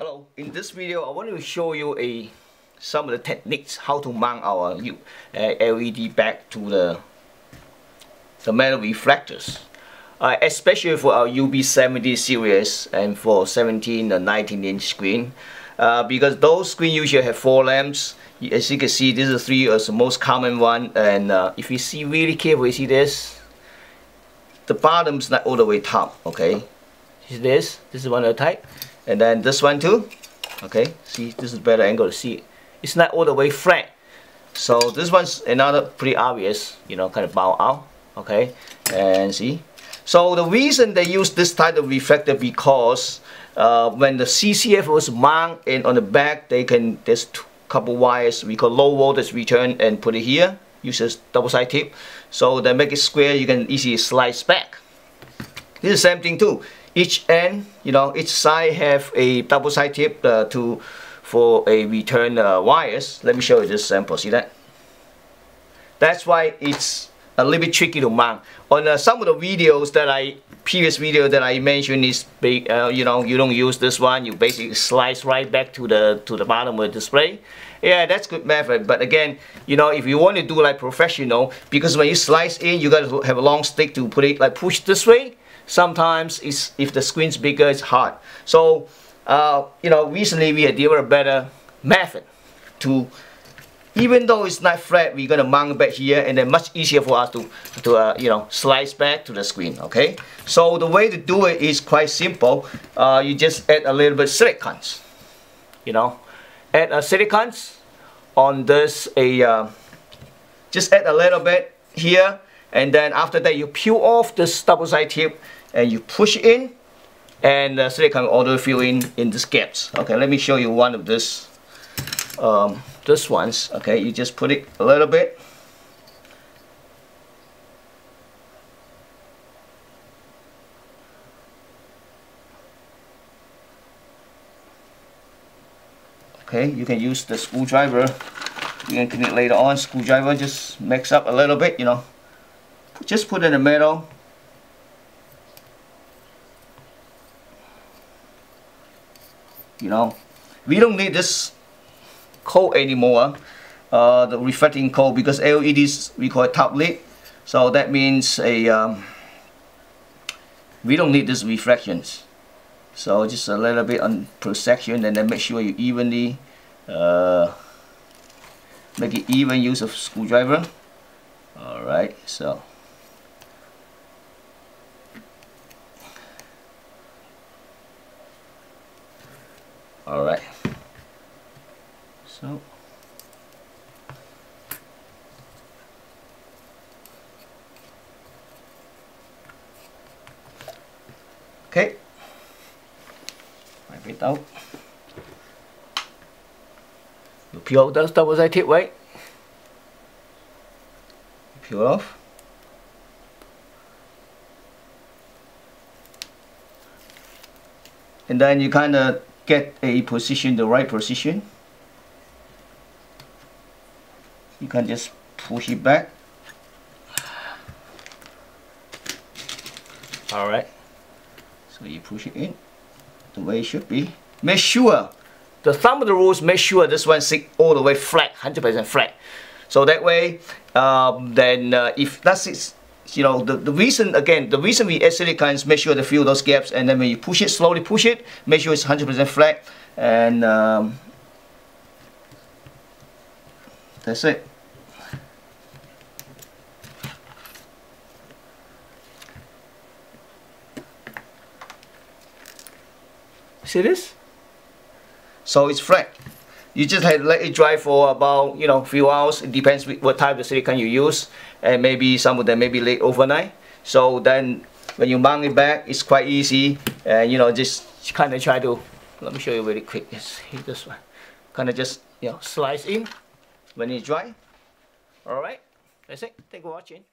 Hello, in this video I want to show you a some of the techniques how to mount our uh, LED back to the the metal reflectors. Uh, especially for our UB70 series and for 17 and 19 inch screen. Uh, because those screen usually have four lamps. As you can see this is three is the most common one. And uh, if you see really carefully see this? The bottom's not all the way top okay? See this? This is one of the type and then this one too. Okay see this is better angle. To see it's not all the way flat. So this one's another pretty obvious you know kind of bow out. Okay and see. So the reason they use this type of reflector because uh, when the CCF was mounted and on the back they can there's two couple wires we call low voltage return and put it here. Uses double side tip so they make it square you can easily slice back. This is the same thing too each end, you know, each side have a double side tip uh, to for a return uh, wires. Let me show you this sample. See that? That's why it's a little bit tricky to mount. On uh, some of the videos that I previous video that I mentioned is big, uh, you know you don't use this one you basically slice right back to the to the bottom of the display yeah that's good method but again you know if you want to do like professional because when you slice in you got to have a long stick to put it like push this way sometimes it's, if the screen's bigger, it's hard. So, uh, you know, recently we have developed a better method to, even though it's not flat, we're gonna mount back here and then much easier for us to, to uh, you know, slice back to the screen, okay? So the way to do it is quite simple. Uh, you just add a little bit silicons, you know, add a silicons on this, a, uh, just add a little bit here and then after that you peel off this double side tip and you push in and the silicone auto fill in in these gaps. Okay let me show you one of this um, this ones. Okay you just put it a little bit. Okay you can use the screwdriver. You can connect later on. Screwdriver just mix up a little bit you know. Just put in the middle you know. We don't need this coat anymore uh, the reflecting coat because LEDs we call it top lit so that means a um, we don't need this reflections so just a little bit on per section and then make sure you evenly uh, make it even use of screwdriver. Alright so all right. So. Okay. Wipe it out. You peel those double side eh, tip right peel off and then you kind of get a position, the right position. You can just push it back. Alright. So you push it in the way it should be. Make sure, the thumb of the rules, make sure this one sit all the way flat, 100% flat. So that way, um, then uh, if that's it, you know, the, the reason, again, the reason we add silicons, make sure to fill those gaps, and then when you push it, slowly push it, make sure it's 100% flat, and um, that's it. See this? So it's flat you just let it dry for about you know few hours. It depends what type of silicone you use. And maybe some of them maybe late overnight. So then when you mount it back it's quite easy. And you know just kind of try to let me show you really quick. Just this one. Kind of just you know slice in. When it's dry. All right. That's it. Thank you for watching